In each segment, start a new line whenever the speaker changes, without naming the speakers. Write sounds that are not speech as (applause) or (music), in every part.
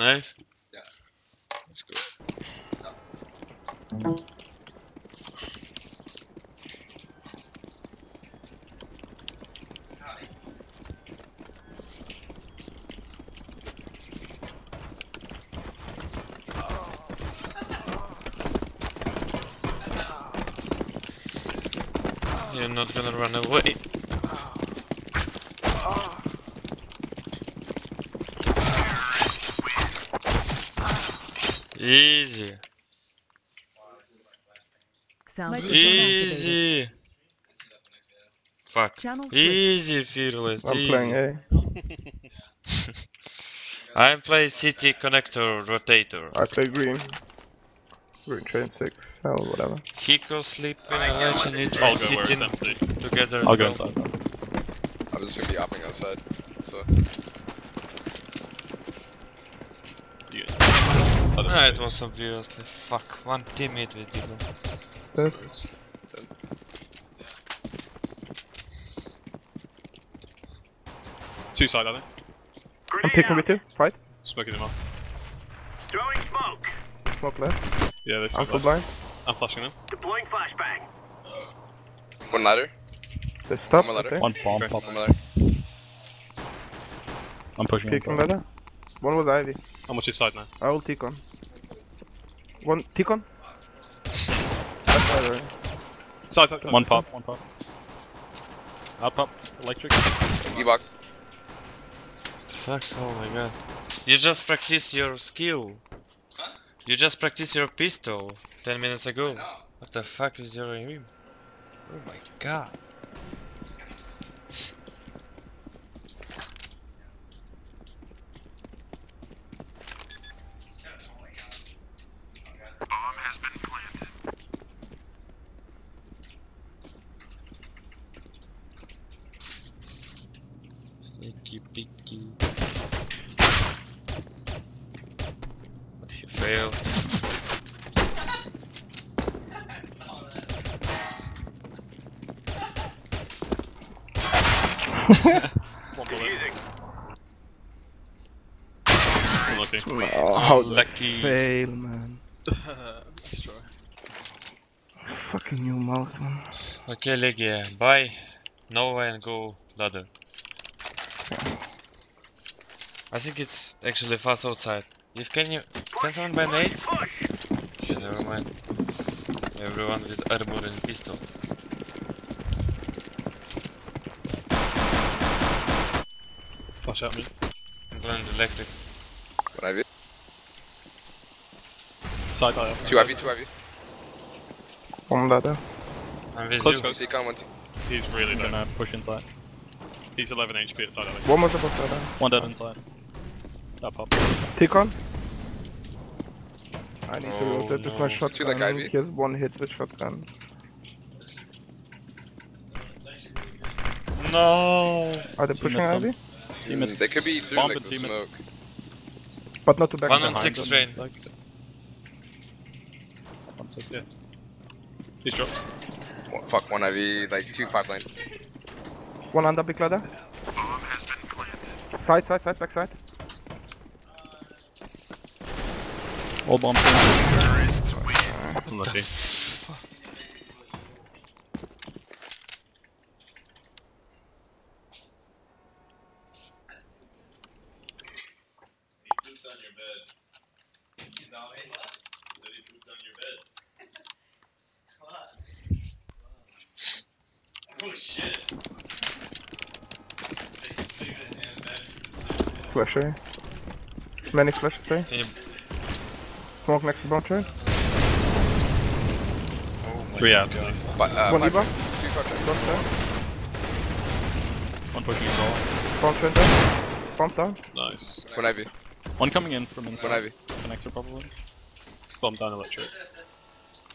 Go.
You're not gonna run away. Easy.
Sound
Microphone
activated.
Easy. Fuck.
Channel switched.
Easy, fearless.
I'm
easy.
playing A. (laughs)
I'm playing city connector rotator.
I play green. Green train six. Hell, whatever.
Hiko sleep in a ledge and it
I'll
was
go where it's
sitting together.
I'll go inside. then.
I was just gonna be hopping outside. So
You get inside. I don't
Ah, it was obviously fuck one teammate with Digo.
Dead.
Two side, I think.
I'm picking with you. right?
Smoking him off.
Throwing smoke.
Smoke left.
Yeah, they
I'm full
left.
blind.
I'm flashing them.
Deploying flashbang.
one ladder.
They stop.
I'm ladder.
Okay.
One bomb
Okay.
pop.
One ladder.
I'm pushing
Peeking
inside.
ladder. One was Ivy.
How much is side now?
I will tick on. One T-con. Left ladder.
Side, side, side.
One pop, one pop. Out pop, electric.
E-box.
Fuck, oh my god. You just practice your skill. You just practice your pistol 10 minutes ago. What the fuck is your aim? Oh my god. Sneaky peeky. But he failed.
One bullet. Unlucky.
Oh, how
lucky.
fail, man.
Nice try. (laughs)
Fucking new mouse, man.
Okay, Legija, buy Nova and go ladder. I think it's actually fast outside. If can you can someone buy nades? Shit, never mind. Everyone with armor and pistol.
Flash at me.
I'm Blend electric.
One Ivy.
Side, I
Two Ivy. Two Ivy.
One ladder.
I'm
Close,
you.
close.
Take on one team.
He's really
I'm
low.
gonna push inside.
He's 11 HP at side, I think.
One was above ladder.
One dead inside. Out pop.
T-con. I need to
Oh,
rotate with
no.
my
Two
shotgun.
like Ivy.
He has one hit with shotgun.
No.
Are they pushing
at some-
Ivy?
Team it.
Mm, They could be through
Bomb
like the
team it.
smoke.
But not to back
One on six train.
One six.
Yeah. He's dropped.
One- Fuck one Ivy. Like two five lane.
One under big ladder. Side, side, side, back side.
All bombs.
Unlucky.
Flash A. Many flashes A.
Can you...
Smoke next to bomb train.
Oh
Three out
God.
at least.
But, uh,
One
five Two five train.
Bomb train.
One pushing as well.
Bomb train down. Bomb down.
Nice.
One Ivy.
One coming in from
One
inside.
Ivy.
Connector probably.
Bomb down electric.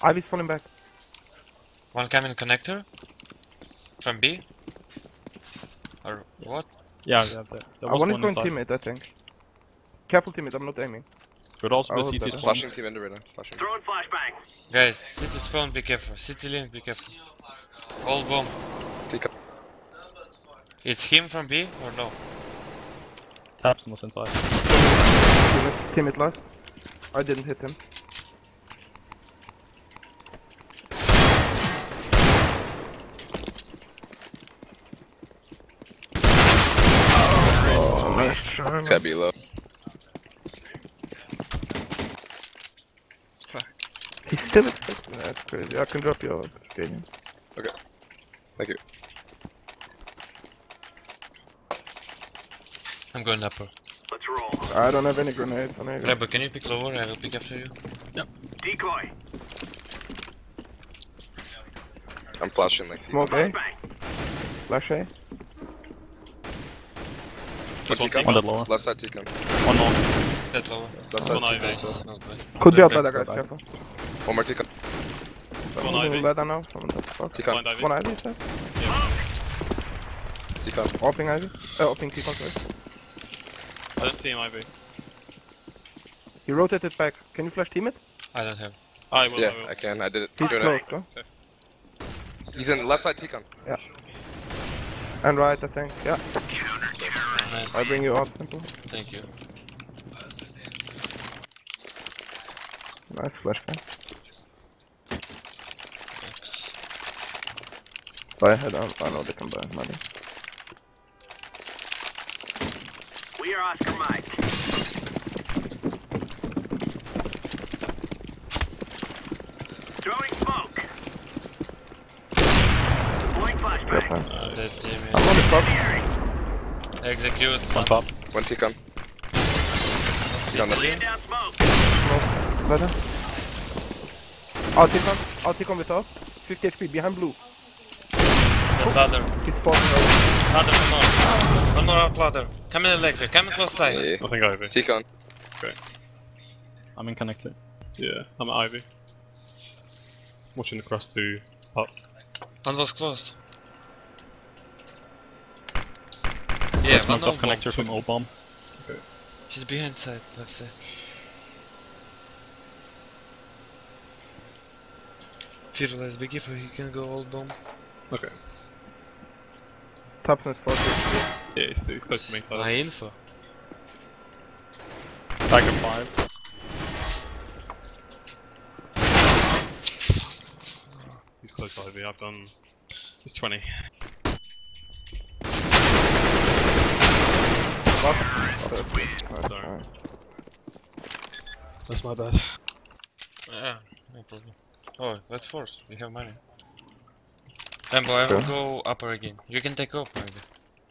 Ivy's falling back.
One coming connector? From B? Or what?
Yeah, yeah, there. There
I
was
want to
one
go in
inside.
teammate, I think. Careful teammate, I'm not aiming.
Could also
I
be CT
better.
spawn.
Flashing team ender right now. Flashing.
Throwing flashbang.
Guys, city spawn, be careful. City link, be careful. All bomb.
Take up.
It's him from B or no?
Taps was inside.
Team it, last. I didn't hit him. Oh, nice try,
It's
man.
gotta be low.
Still expecting. That's crazy. I can drop your Okay.
Thank you.
I'm going upper.
Let's roll.
I don't have any grenades on it.
Rebel, can you pick lower? I will pick after you.
Decoy.
I'm flashing like
Smoke A,
Bang.
flash A.
One
one
T-con.
One dead lower.
Left side T-con.
One more.
That lower.
Left side
One
T-con.
Ivy.
so-
Not bad.
Could be
Back,
outside,
back,
guys.
back.
Careful.
One more T-con.
One
Moving
Ivy.
ladder now. From the.
T-con.
Blind Ivy.
One Ivy, sir.
T-con.
Opening Ivy. Uh, opening T-con, sorry.
I don't see him Ivy.
He rotated back. Can you flash team it?
I don't have.
I will,
Yeah,
I will.
I can. I did it.
He's
Doing
close,
it.
bro.
He's in left side T-con.
And right, I think. Yeah,
Nice.
I bring you up, simple.
Thank you.
Nice flash guy.
Thanks.
Buy ahead, I, I know they can buy money.
We are Oscar Mike. Throwing smoke. Deploying
Fair
flashbang.
plan.
That
Nice.
team
I'm on the top.
Engineering.
Execute.
One top.
One T-con. T-con.
Laying down smoke.
Smoke. Ladder. I'll take on. I'll take on with us. 50 HP behind blue.
That ladder.
He's falling over.
Ladder, one more. One more out ladder. Come in electric. Come in close side.
Yeah.
I think Ivy.
T-con.
I'm in connected.
Yeah, I'm at Ivy. Watching across to up.
One was closed. Yeah, one
Smoked up connector
bomb.
from old bomb.
He's behind side, left side. Fearless, be careful, he can go old bomb.
Okay.
Toughness 40.
Yeah, he's too close to me. So
My info.
Tiger 5.
he's close to Ivy. I've done. He's 20. Sorry. That's my bad.
Yeah, no problem. Oh, let's force. We have money. Embo, I will go upper again. You can take off maybe.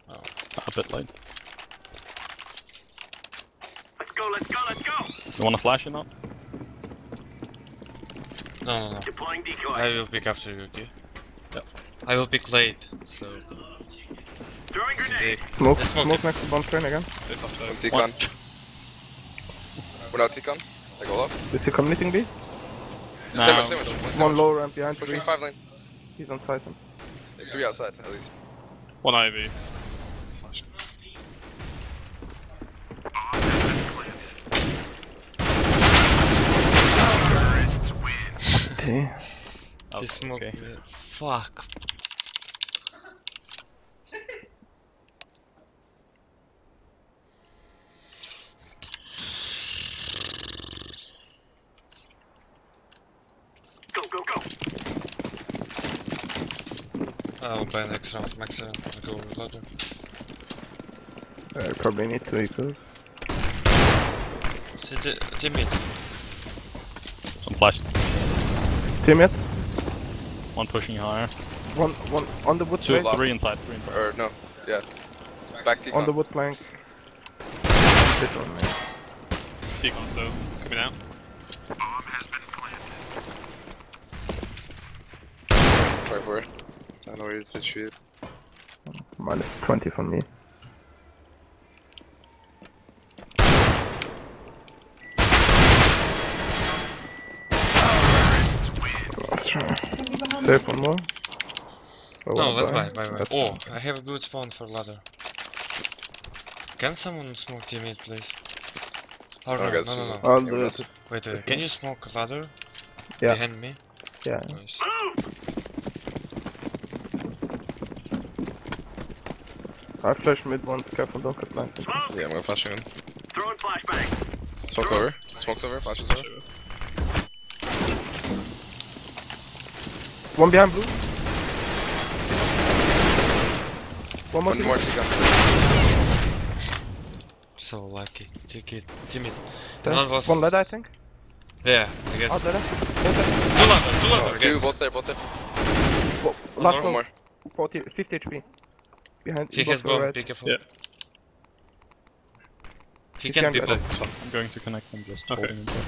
Oh.
A bit late.
Let's go, let's go, let's go.
You wanna flash it now?
No, no, no.
Deploying decoy.
I will pick after you, okay?
Yep.
I will pick late, so.
Throwing
Easy.
grenade.
Smoke,
Let's smoke
smoke next to bomb train again.
If I'm
One. T-con.
One.
Without T-con. I go low.
Is he committing B?
No.
Sandwich, sandwich. One
One
sandwich.
low ramp behind
Pushing
three.
five lane.
He's on site. Him.
Three outside, at least.
One Ivy. Flash.
T.
He
Okay,
smoked
okay.
me. Fuck. I'll buy next round, max 7. I'll go with ladder.
I probably need two equals.
City, teammate.
Some flash.
Teammate.
One pushing higher.
One, one on the wood
Two,
plank.
low.
three inside, three inside.
Or, no. Yeah. Back T-con.
On the wood plank. This one, man.
Seacon still. It's coming out.
Try for it. I don't know where he's situated.
Minus 20 from me. Let's try. Save one more. Or
No, let's buy, buy, buy.
That's
Oh,
fine.
I have a good spawn for ladder. Can someone smoke teammate, please? Oh,
Oh,
no, no, no, no.
I'll
Yeah,
do
that's-
it.
Wait, wait. Can you smoke ladder?
Yeah.
Behind me?
Yeah.
Nice.
Ah!
I flash mid one, careful, don't get blind.
Smoke.
Yeah, I'm gonna flash in.
Throwing flashbang.
Smoke over. Smoke's over. Flashes over.
One behind blue. One more.
One more T-con.
So lucky. Take it. Timid. One was.
One ladder, I think.
Yeah, I guess.
Out ladder. Both ladder.
Two ladder, two ladder, I
oh,
Two,
both there, both there.
Last
One
one.
more.
40, 50 HP. Behind.
He
both
has
go
bomb,
right.
be careful.
Yeah.
He
He
can't
can't
be bomb.
It's.
I'm going to connect and just
Okay.
holding inside.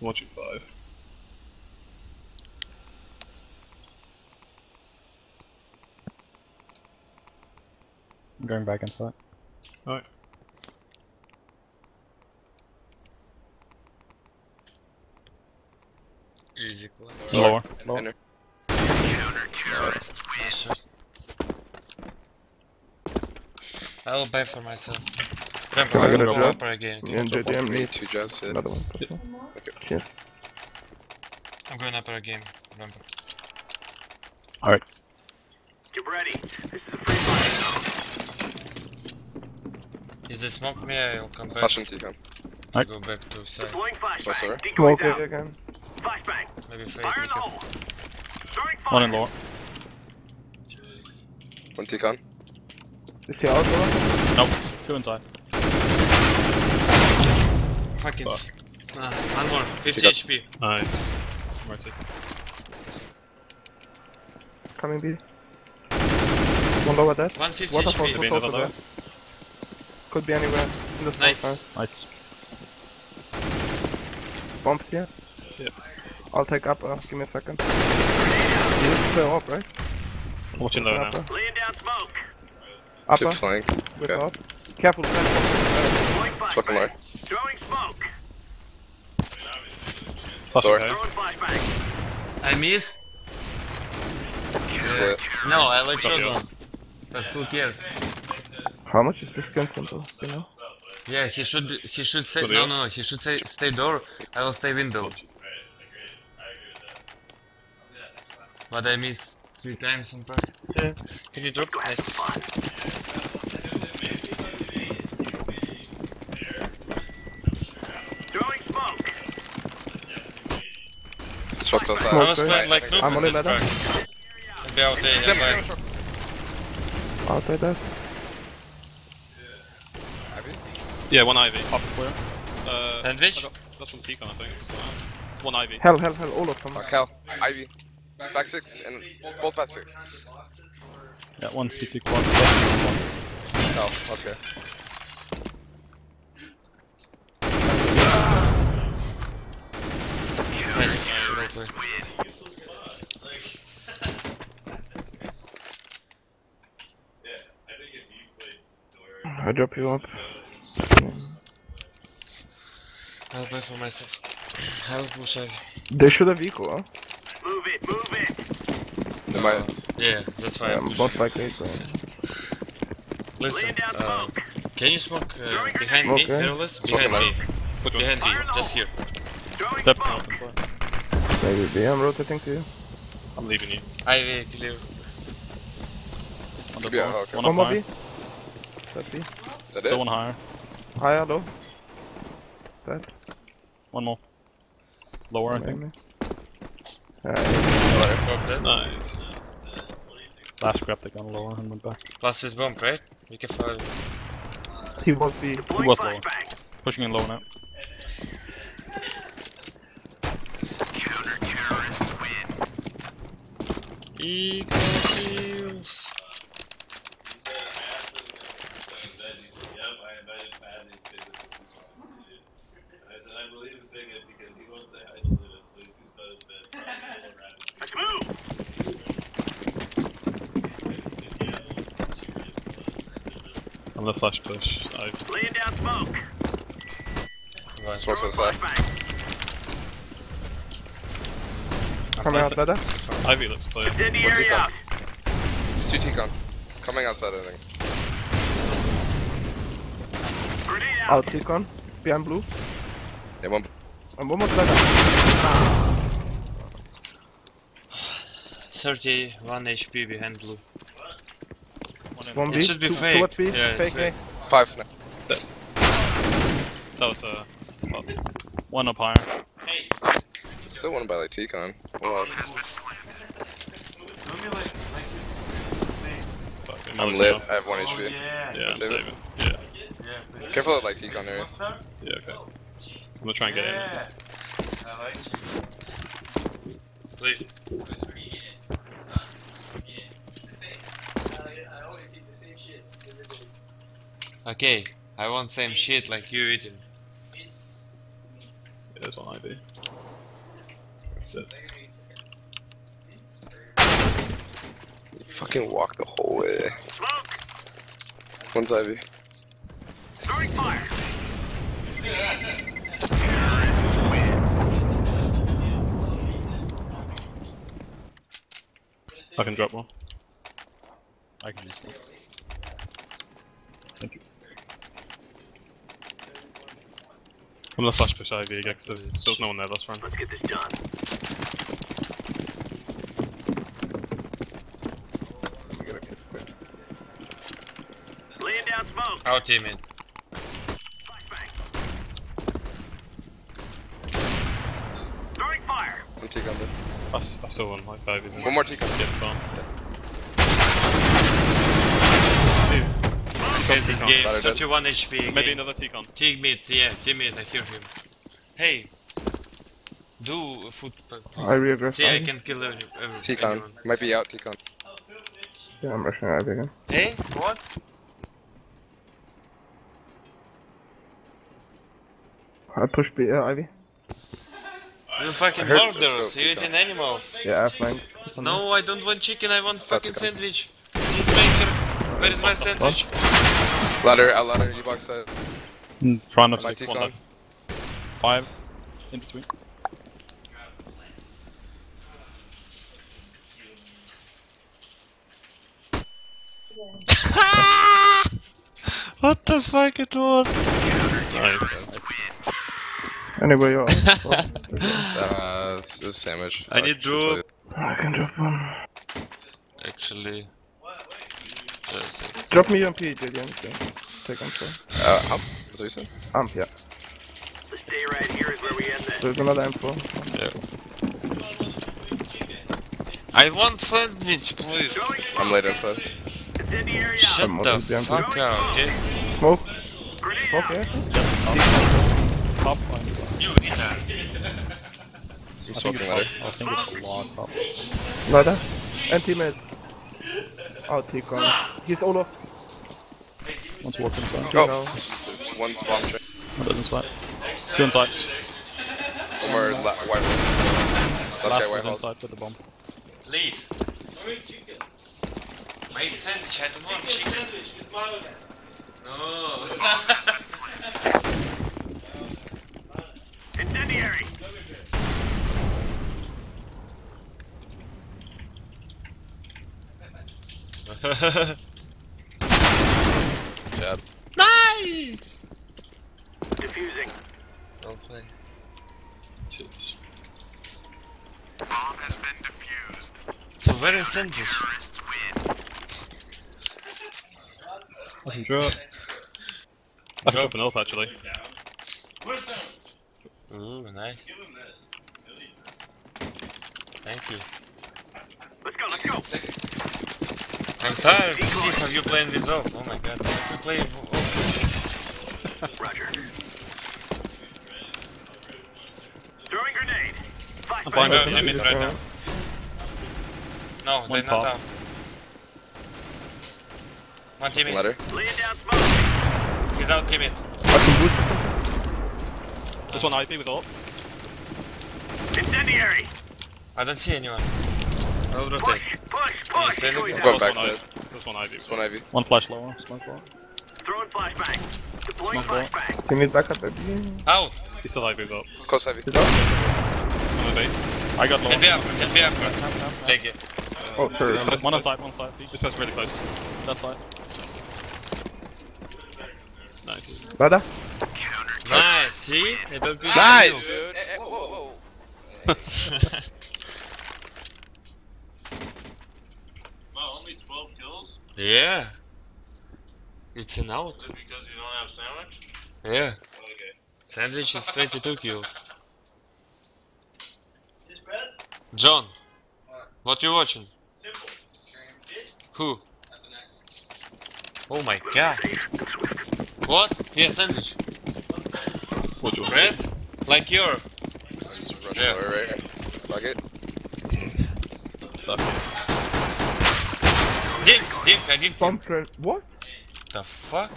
Watching five.
I'm going back inside.
Alright.
Easy clap.
Lower. Lower.
Enter.
Nice shot. I'll buy for myself. Remember,
I
I
get
will
a
go
jab?
upper again. okay?
Me and JDM
Me,
need
two jabs hit.
another one. Cheers.
I'm going upper again. Remember.
Get ready. This is a free fire
Is the smoke me? I'll come back.
Flash in T-con.
I'll go back to side.
Deploying
Smoke's
flashbang. Oh,
smoke
out.
it again.
Flashbang.
Maybe fade.
Fire in the hole.
One in lower.
One T-con.
Is he out or
Nope. Two inside.
Fucking.
Fuck.
s- Ah, one more. 50
got-
HP.
Nice. Mercy.
Coming B. One lower dead.
150
Waterfall
HP.
was
Maybe
also
another
there. Could be anywhere in the
Nice.
side.
Nice.
Bombs here.
Yep.
I'll take up. Uh, give me a second. You clear up, right?
Watching low now.
Laying down smoke.
Two
Upper.
flank.
With
Okay.
up. Careful. flank.
Deploying
Smoking low.
Throwing smoke.
Flashing
Door.
high.
Throwing flashbang.
I miss?
It's lit.
No, I like
Got you.
shotgun. But who cares?
How much is this gun simple? You know?
Yeah, he should he should say no no no he should say stay door. I will stay window. But I missed three times on park. Can you drop? Nice.
Throwing smoke.
Outside.
I was playing like noob
I'm
with
only
this
ladder.
track. Maybe out there, yeah,
Zim,
but
I'll take that.
Ivy?
Yeah, one Ivy.
Up clear.
Uh,
And which?
That's from T-con, I think. One Ivy.
Hell, hell, hell. All of them.
Uh, Cal. Ivy. Back six and both back six.
Yeah, one CT quad.
Cal, let's go.
nice.
I drop you up.
I'll play for myself. I'll push heavy.
They should have eco, huh?
Move it. Move it.
They might.
Yeah, that's why I'm
Um,
pushing.
both like eight. Uh,
Listen,
down
uh, can you smoke uh, behind me,
Okay.
fearless? Behind me.
Put.
Behind me,
Fire in the
just here.
Throwing
Step
smoke.
maybe B. I'm rotating to you.
I'm leaving you.
Ivy clear.
On the
Yeah, okay.
One
One
up
more
high.
B. That B.
Is that
Still
it?
one higher.
Higher, low. That.
One more. Lower, I think.
Maybe. Alright.
Bomb.
Nice.
Last grabbed the gun lower and went back.
Plus his bomb, right? We can fire.
He was B.
Deploying
was lower.
flashbang.
Pushing in low now. Counter terrorist win.
Eagle kills.
Let's move.
I'm the flash push. Ivy.
Laying down smoke.
One.
Smoke's
Throwing
outside.
flashbang.
Coming out ladder.
Ivy looks clear.
Incendiary
Take
out.
Two T-con. Coming outside, I think.
Grenade out.
Out T-con. Behind blue.
Yeah, one.
And one more ladder.
31 HP behind blue.
One B.
It should be
two,
fake.
Towards B.
Yeah,
fake
fake.
Five now.
That was uh, well, one up higher.
Still won by like T-Con. Well,
Fuck,
I'm
another
lit. I have one HP.
Yeah, I'm
Save it.
saving. Yeah,
Careful of like T-Con area.
yeah, okay. I'm gonna try and get in.
Please. Okay, I want same shit like you eating.
Yeah, there's one IB. That's it.
Fucking walk the whole way.
Smoke.
One's Ivy.
Throwing fire.
I can drop one. I can use one. Thank you. I'm gonna flash push Ivy again because there's was no one there last round.
Let's get this done. Laying down smoke.
Our teammate.
Flashbang. Throwing fire.
Some T-Con there.
I, s- I saw one like five even.
One more T-Con.
Get bomb.
Okay, this
T-con.
game,
Ladder dead.
31 HP.
Maybe another T-con.
Teammate, yeah, teammate, I hear him. Hey! Do a foot.
I regress.
Yeah, I can kill every, every,
T-Con. Might be out T-Con.
Yeah, I'm rushing Ivy again.
Hey, what?
I push B. Uh, Ivy.
You fucking
I
murderers, you
T-con.
eating animal.
Yeah, I flanked.
No, I don't want chicken, I want fucking sandwich. Please maker, where is my sandwich?
Ladder, out ladder, U-box side.
In front of
My T-con.
Five. In between. (laughs)
what the fuck it was?
Nice.
Anyway, you're. (laughs)
Uh, it's a sandwich.
I need drop.
I can drop one.
Actually. Just
Drop me on P, JDM. so Take control.
Uh, up. That's what you said?
Um, yeah.
The stay right here is where we end this.
There's another M4.
I want sandwich, please.
I'm late outside.
Shut
I'm
the
the
fuck up, okay?
Smoke.
Grenade
Smoke,
out.
yeah.
Top line.
You retard.
I'm smoking ladder.
I think it's a lot. Top.
Ladder. And teammate. Oh, T-con. He's Olof.
One's walking inside.
Oh.
know.
This one's bomb train.
One does inside. Two inside.
One more la- white Last guy
Last
white
inside with the bomb.
Please. Make sandwich, I don't want chicken. No. (laughs)
Incendiary.
Jab. (laughs)
nice!
Diffusing.
Well played.
Cheers.
So where is sandwich?
I can drop. I can drop an elf actually.
Ooh, nice. Thank you.
Let's go, let's go.
I'm tired to see how you playing this off. Oh my god. We play off.
Roger. Throwing grenade.
I'm blind
Well,
open.
teammate right now. No, they're
One
not
pop.
down. One teammate.
Ladder.
Laying down smoke.
He's out teammate.
I can boost.
This one IP with ult.
Incendiary.
I don't see anyone. I'll rotate.
Push, push, push.
stay
Going
there?
Go
down.
back
This one. Ivy. This one
Ivy. One Ivy.
One flash lower. Smoke lower.
Throwing flashbang. Deploying
Smoke lower.
flashbang.
Back up, baby.
Out!
He's still Ivy with ult.
Close Ivy.
He's out.
I'm a bait. I got lower.
Can be up, can be up. It.
Oh,
This
sorry.
guy's one on side, one side. This guy's really close. That side. Nice.
Ladder.
Nice, see? I don't beat
Nice, dude. Whoa, whoa, whoa. (laughs) (laughs)
yeah. It's an out.
because you don't have sandwich?
Yeah.
Okay.
Sandwich is 22 kills. John, what you watching? Who? Oh my god. What? Yeah, sandwich.
What do you
Red? Like your. Yeah.
over right. Fuck it.
Fuck
Dink, dink, I dink.
Bomb train. What?
The fuck?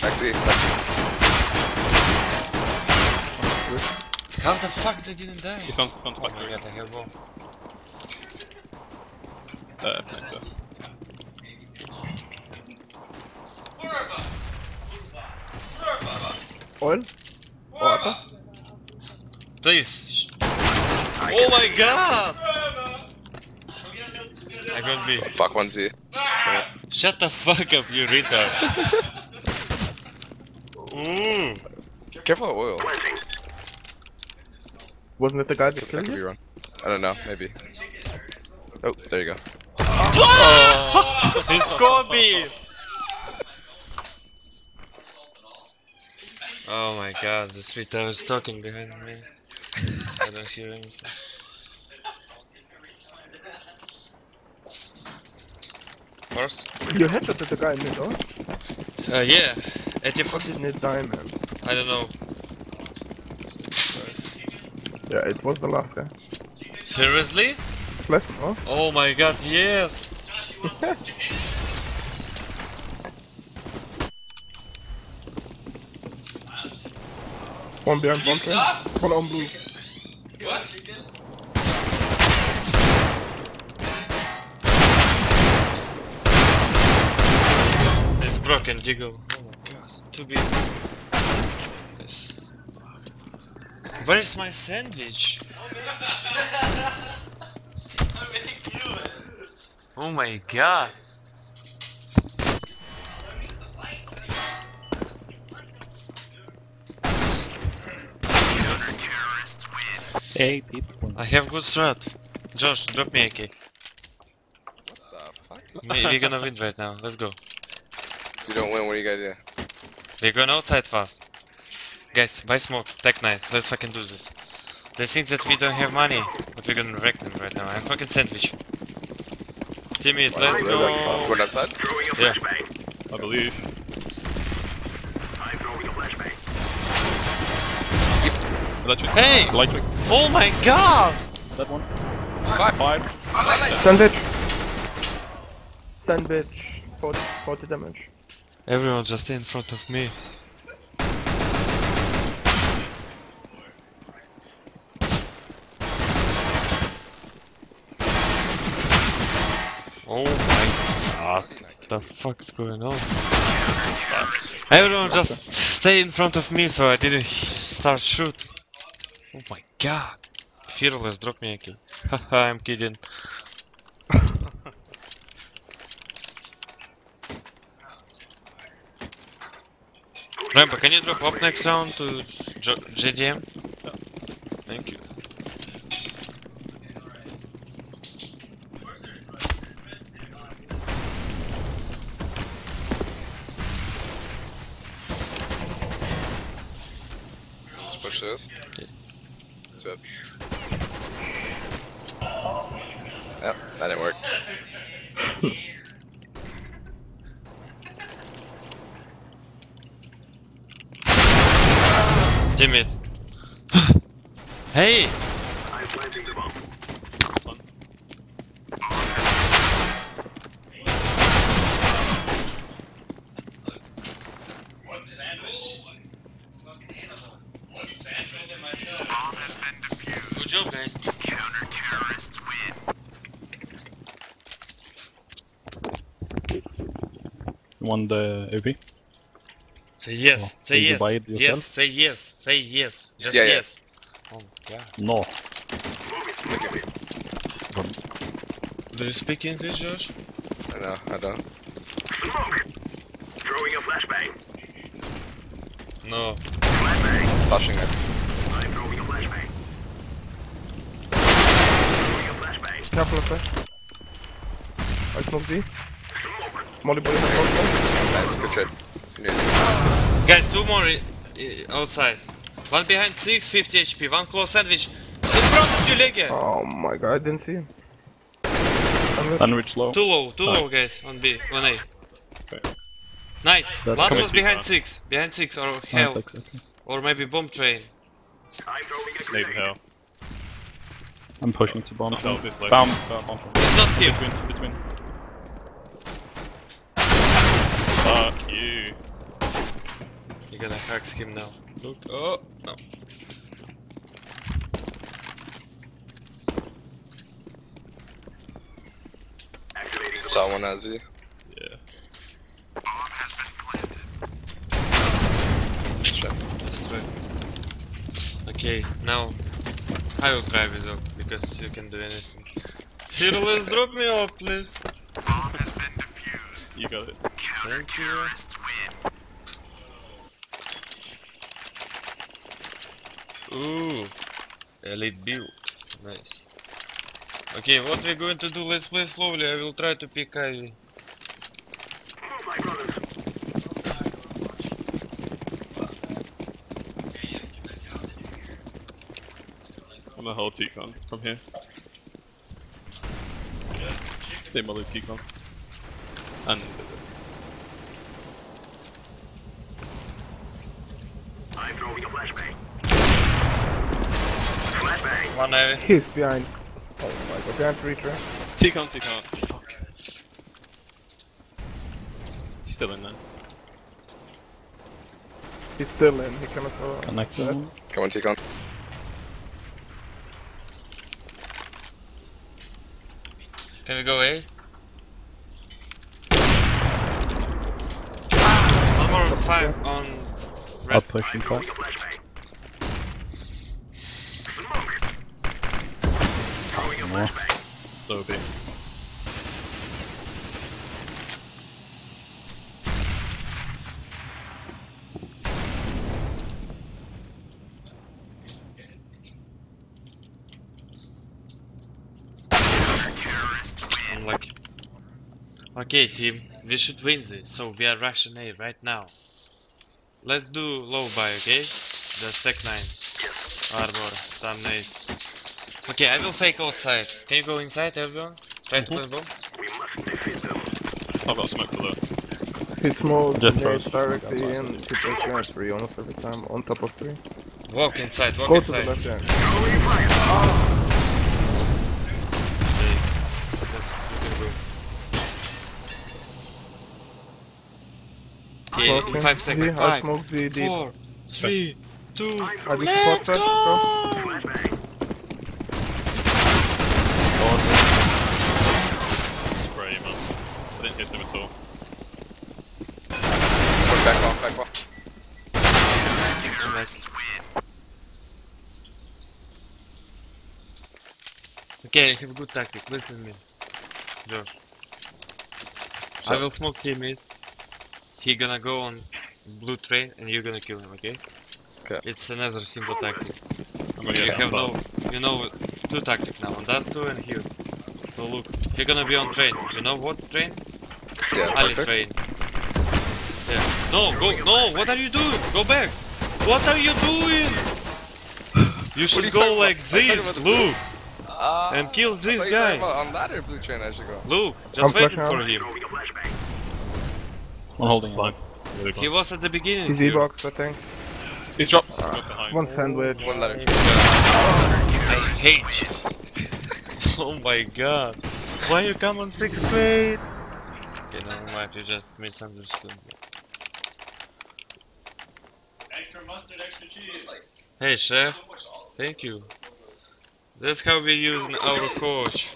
Backseat. backseat.
How the fuck they didn't die?
He's on, on
Oh
back
my
there.
god, I have bomb.
Uh, connector.
Oil? Water?
Please. Oh my god! I got B.
Fuck one Z.
Shut the fuck up, you retard. (laughs) Mm.
Careful of oil.
Wasn't it the guy that
That
killed
could be
you?
wrong. I don't know. Maybe. Oh, there you go. (laughs)
It's Kobe! Oh my god, this retard is talking behind me. I don't hear anything. First?
You headshotted the guy in mid, oh?
Uh, yeah. 84.
What didn't it?
I don't know.
Yeah, it was the last guy.
Seriously?
Pleasant, huh?
Oh my god, yes!
One behind bomb train. One on blue.
It's broken, Jiggle. Oh my god. Too big. Yes. Where is my sandwich? (laughs) Oh my god.
Hey, people.
I have good strat. Josh, drop me a kick.
The fuck?
We- We're gonna win right now. Let's go.
You don't win. What do you gotta do?
We're going outside fast. Guys, buy smokes, tech 9. Let's fucking do this. They think that we don't have money, but we're gonna wreck them right now. I'm fucking sandwich. Teammate, let's go.
Going outside?
Yeah.
flashbang.
I believe.
I'm throwing a flashbang.
Electric.
Hey!
Electric.
Oh my god!
That one.
Fuck.
Five.
Sandwich! Sandwich. 40, 40 damage.
Everyone just in front of me. Oh my god. What the fuck's going on? Everyone just stay in front of me so I didn't start shoot. Oh my god. Fearless, drop me a kill. (laughs) Haha, I'm kidding. Rambo, can you drop up next round to J JDM? Thank you.
Just push this. That's it. Yep, that didn't work.
Hey!
I'm planting the bomb.
Good job, guys.
You want the AV?
Say yes,
Oh,
say yes.
buy
yes, say yes, say yes. Just
Yeah, yeah.
Yes. Oh god.
No.
Look at me.
Do you speak English, Josh?
I know, I don't.
Smoke. Throwing a flashbang.
No.
Flashbang.
Flashing it.
I'm throwing a flashbang. Throwing a flashbang.
Careful of that. I smoke Z.
Smoke.
Molly boy.
Nice, good trade. News.
Guys, two more i- i- outside. One behind 6, 50 HP. One close sandwich. In front of you, Legija!
Oh my god, I didn't see him.
Unreach low.
Too low, too
Ah.
low, guys. On B, on A.
Okay.
Nice.
That's
Last
coming
was behind
far.
6. Behind 6 or hell.
six, okay.
Or maybe bomb train.
I'm throwing a
Maybe hell.
I'm pushing to bomb.
Not hell, this low.
Bomb. Bomb. bomb.
It's not here.
Between. Between.
Fuck you.
You're gonna hack him now. Look. Oh, no.
Saw one as Z.
Yeah.
Shit.
Okay, now I will try with Zoc because you can do anything. Fearless, drop me off, please.
You got it.
Thank you. Ooh, elite build. Nice. Okay, what we're going to do? Let's play slowly. I will try to pick Ivy.
Move, my brothers.
I'm gonna hold T-con from here. Stay molly T-con. And
I'm throwing a flashbang. Flashbang.
One Ivy.
He's behind. Oh my god, behind three train.
T-con, T-con. Fuck. He's still in there.
He's still in, he cannot go.
Connected.
Dead.
one.
Come on, T-Con.
Can we go A? Ah. One more five on
I'll
red.
push
I'm
inside.
throwing a flashbang. Smoke. Throwing a
More.
flashbang.
Low B.
Unlucky. Okay, team, we should win this, so we are rushing A right now. Let's do low buy, okay? Just tech 9. Armor, some nade. Okay, I will fake outside. Can you go inside, everyone? Try to plant bomb?
We must defeat them.
I've got smoke below.
He smoked
Just
nade
throws
directly
smoke
in.
outside.
He plays behind three almost every time, on top of three.
Walk inside, walk
Go to the
inside.
left hand.
Throwing.
Okay. Just- you can go. Okay, five seconds.
I
Five,
smoked Z deep.
four, three, two, let's
spot
go!
Flashbang.
Spray, man. I didn't hit him at all.
Back off, back
Okay, I have a good tactic. Listen me, Josh. I
So-
will smoke teammate. He gonna go on blue train, and you're gonna kill him. Okay?
Okay.
It's another simple tactic.
I'm gonna
You have no, you know, two tactic now. On that two and here. So look, you're gonna be on train. You know what train?
Yeah,
Ali train. Yeah. No, go, no. What are you doing? Go back. What are you doing? You should
you
go like
about?
This.
about
Look,
this. Ah,
and kill this
thought you were talking
guy.
about On ladder blue train, I should go.
Look,
I'm
just waiting for
out.
him.
Throwing a flashbang.
One holding.
Blind. Really
He was at the beginning.
He's. E-box, I think.
He dropped smoke behind.
One sandwich.
One ladder.
I hate you. (laughs) oh my god. Why you come on sixth grade? Okay, never mind, you just misunderstood me. Hey chef, thank you. That's how we use our coach.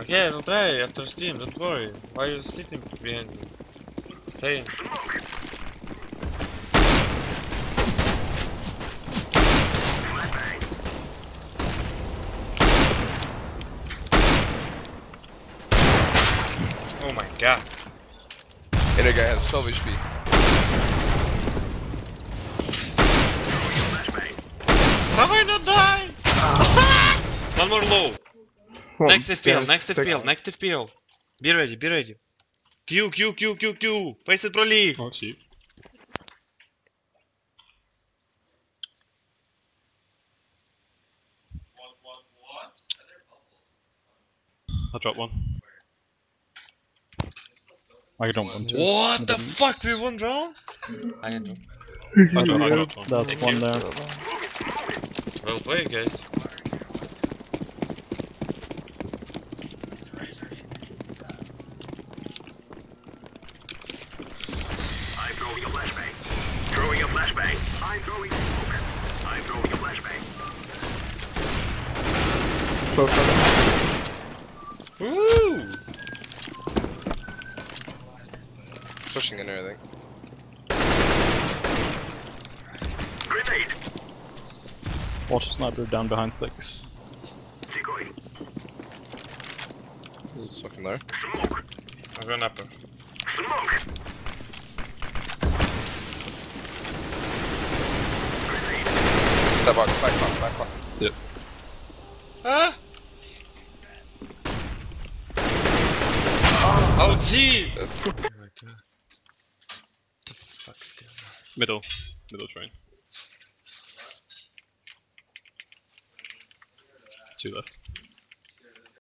Okay, I'll try after steam, don't worry. Why are you sitting behind me? Stay. Oh my god.
Inner guy has 12 HP.
How I not die? One more low.
One
Next FPL,
behind
next
six.
FPL, next FPL. Be ready, be ready. Q, Q, Q, Q, Q! Face it trolley!
Oh, it's you. I dropped one.
I don't want to.
What the fuck? We won round? I didn't know.
I dropped, I dropped one.
There's one there.
Well played, guys.
I'm throwing a lesbian. Throwing a flashbang.
Sniper down behind six.
Decoy.
Fucking there?
Smoke.
I'm going upper.
Smoke. Grenade.
Side box, back box, back box.
Ah! Oh, gee! Oh my god. the fuck's going on?
Middle. Middle train. Two left.